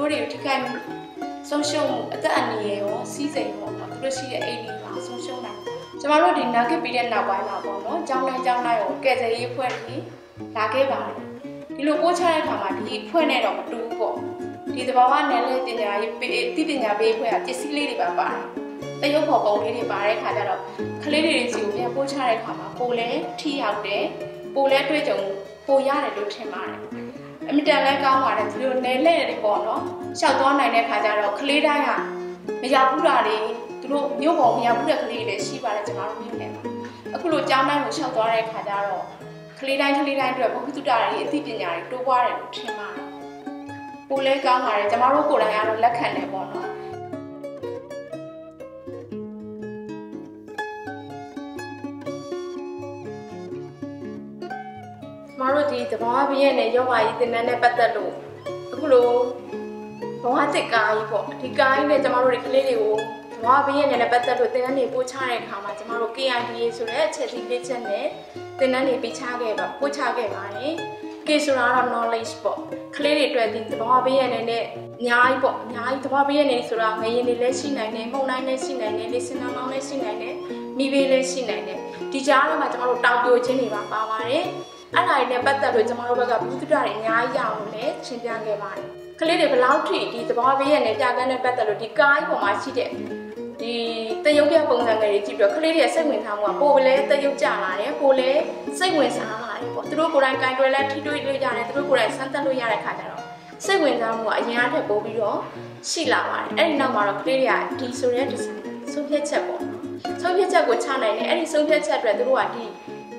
တို့တွေကိုထိခိုက်မှုဆုံးရှုံးမှုအသက်အန္တရာယ်ရောစီးစိမ်ရောပေါ့သူတို့ရှိတဲ့အိမ်တွေပါဆုံးရှုံးနိုင်တယ်ကျမတို့ဒီနာဂစ်ပြီးတဲ့နောက်ပိုင်းမှာပေါ့နော်ကျောင်းတိုင်းကျောင်းတိုင်းကိုကယ်ဆယ်ရေးအဖွဲ့တွေလာခဲ့ပါတယ်ဒီလိုပို့ချတဲ့အခါမှာဒီအဖွဲ့နဲ့တော့မတူဘူးပေါ့ဒီသဘာဝနယ်လဲပညာရေးတိပညာပေးအဖွဲ့ကပစ္စည်းလေးတွေပါပါတယ်တရုပ်ဖော်ပုံလေးတွေပါတဲ့အခါကျတော့ကလေးတွေစီကိုပြန်ပို့ချတဲ့အခါမှာပိုလဲထိရောက်တယ်ပိုလဲတွေ့ကြုံပိုရတယ်လို့ထင်ပါတယ် အမြဲတမ်းလဲကောင်းပါတယ်သူတို့နယ်လဲတွေပေါ့နော်ရှောက်သွားနိုင်တဲ့ခါကျတော့ကလေးတိုင်းကမရောက်ဘူးတာတွေသူတို့မြို့ပေါ်မရောက်ဘူးတဲ့ကလေးတွေလည်းရှိပါတယ်ကျွန်တော်တို့မြို့နယ်မှာအခုလိုကျောင်းတိုင်းကိုရှောက်သွားတဲ့ခါကျတော့ကလေးတိုင်းကလေးတိုင်းအတွက်ဘုဟုတုတတွေအသိပညာတွေတိုးပွားတယ်လို့ထင်ပါတယ်ပိုလဲကောင်းပါတယ်ကျွန်တော်တို့ကိုယ်တိုင်ကတော့လက်ခံတယ်ပေါ့နော် တို့ဒီသဘာဝဘီရဲ့နဲ့ယောဂါကြီးသင်တန်းနဲ့ပတ်သက်လို့အခုလိုဘဝတစ်ကားကြီးပေါ့ဒီကားကြီးနဲ့ကျမတို့ဒီကလေးတွေကိုသဘာဝဘီရဲ့နဲ့ပတ်သက်လို့သင်တန်းတွေပို့ချတဲ့အခါမှာကျမတို့ KIDA ဆိုတဲ့အခြေစီလေးချက်နဲ့သင်တန်းတွေပေးချခဲ့ပါပို့ချခဲ့ပါတယ် K ဆိုတာကတော့ knowledge ပေါ့ကလေးတွေအတွက်ဒီသဘာဝဘီရဲ့နဲ့နဲ့အများကြီးပေါ့အများကြီးသဘာဝဘီရဲ့နဲ့ဆိုတာငရင်တွေလည်းရှိနိုင်တယ်မှုန်တိုင်းလည်းရှိနိုင်တယ်လေစင်နာမောင်းလည်းရှိနိုင်တယ်မိဘေးလည်းရှိနိုင်တယ်ဒီကြားထဲမှာကျမတို့တောင်ပြိုခြင်းတွေပါပါပါတယ် အဲ့ဒါတွေနဲ့ပတ်သက်လို့ကျမတို့ဘက်ကဘူးတုဒ္ဒတွေအများကြီးရအောင်လို့လည်းရှင်းပြခဲ့ပါတယ်ကလေးတွေဘယ်လောက်ထိဒီသဘာဝဘေးရဲ့နဲ့ကြာကန်းနဲ့ပတ်သက်လို့ဒီကားကြီးပေါ်မှာရှိတဲ့ဒီတရုပ်ပြပုံစံငယ်တွေကြည့်ပြီးတော့ကလေးတွေစိတ်ဝင်စားမှုကပိုလဲတရုပ်ကြလာတယ်ပိုလဲစိတ်ဝင်စားလာတယ်ပေါ့သူတို့ကိုယ်တိုင်ကင်တွယ်လဲထိတွေ့လို့ရတယ်သူတို့ကိုယ်တိုင်စမ်းသပ်လို့ရတဲ့ခါကျတော့စိတ်ဝင်စားမှုကအရင်အထက်ပိုပြီးတော့ရှိလာပါတယ်အဲ့ဒီနောက်မှာတော့ကလေးတွေကဒီဆိုတဲ့ဒီဆုံးဖြတ်ချက်ပေါ့ဆုံးဖြတ်ချက်ကိုချနိုင်တယ်အဲ့ဒီဆုံးဖြတ်ချက်အတွက်သူတို့ကဒီ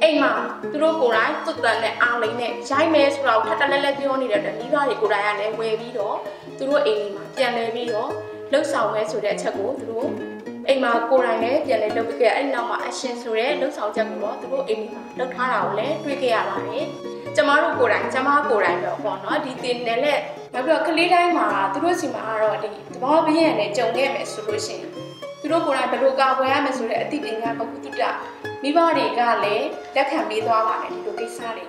အိမ်မှာသူတို့ကိုယ်တိုင်သွတ်တန်တဲ့အားလေးနဲ့ရိုက်မယ်ဆိုတော့ထပ်တလဲလဲပြောနေတဲ့အတွက်မိဘတွေကိုယ်တိုင်ကလည်းဝယ်ပြီးတော့သူတို့အိမ်လေးမှာပြန်လဲပြီးတော့လှုပ်ဆောင်မယ်ဆိုတဲ့အချက်ကိုသူတို့အိမ်မှာကိုယ်တိုင်လည်းပြန်လဲလုပ်ခဲ့အဲ့ဒီနောက်မှာ action ဆိုတဲ့လှုပ်ဆောင်ချက်ကိုတော့သူတို့အိမ်မှာလုပ်ထားတာကိုလည်းတွေ့ခဲ့ရပါတယ်ကျမတို့ကိုယ်တိုင်ကျမကိုယ်တိုင်တော့ပေါ့နော်ဒီတင်နယ်လက်နောက်ပြီးတော့ကလေးတိုင်းမှာသူတို့စီမှာကတော့ဒီသဘောဘင်းရနဲ့ကြုံခဲ့မယ်ဆိုလို့ရှိရင်သူ တို့ကိုယ်တိုင်ဘယ်လိုကာကွယ်ရမယ်ဆိုတဲ့အသိပညာဘုသူတ္တမိဘတွေကလည်းလက်ခံပေးသွားပါမယ်ဒီလိုကိစ္စတွေ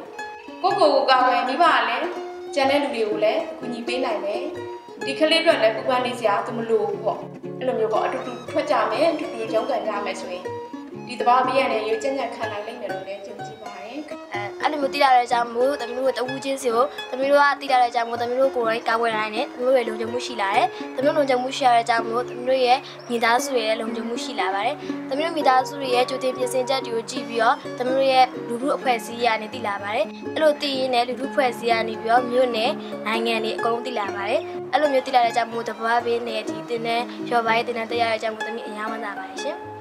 ကိုကိုကိုကိုကာကွယ်မိဘကလည်းကျန်တဲ့လူတွေကိုလည်းအကူအညီပေးနိုင်မယ်ဒီကလေးတွေလည်းပူပန်းနေစရာသူမလိုဘူးပေါ့အဲ့လိုမျိုးပေါ့အတူတူထွက်ကြမယ်အတူတူရုန်းကန်ကြမယ်ဆိုရင်ဒီတဘာပြည့်ရတဲ့ရွေးချက်ညက်ခံနိုင်လိမ့်မယ်လို့လည်းယုံကြည်ပါတယ်အဲ အဲ့လိုမျိုးတိလာတဲ့အကြောင်းမို့တမီးတို့တဝူးချင်းစီကိုတမီးတို့ကတိလာတဲ့အကြောင်းမို့တမီးတို့ကိုယ်တိုင်ကာကွယ်နိုင်တယ်တမီးတို့ရဲ့လုံခြုံမှုရှိလာတယ်တမီးတို့လုံခြုံမှုရှိရတဲ့အကြောင်းမို့တမီးတို့ရဲ့မိသားစုရဲ့လုံခြုံမှုရှိလာပါတယ်တမီးတို့မိသားစုရဲ့ကြိုတင်ပြင်ဆင်ချက်တွေကိုကြည့်ပြီးတော့တမီးတို့ရဲ့လူမှုအဖွဲ့အစည်းကနေတိလာပါတယ်အဲ့လိုတည်ရင်းနဲ့လူမှုအဖွဲ့အစည်းကနေပြီးတော့မြို့နယ်နိုင်ငံတွေအကုန်လုံးတိလာပါတယ်အဲ့လိုမျိုးတိလာတဲ့အကြောင်းမို့တဘာဘေးနဲ့ဒီတင်းနဲ့ရော်ပါရဲ့တင်းနဲ့တရားတဲ့အကြောင်းမို့တမီးအများဝမ်းသာပါတယ်ရှင်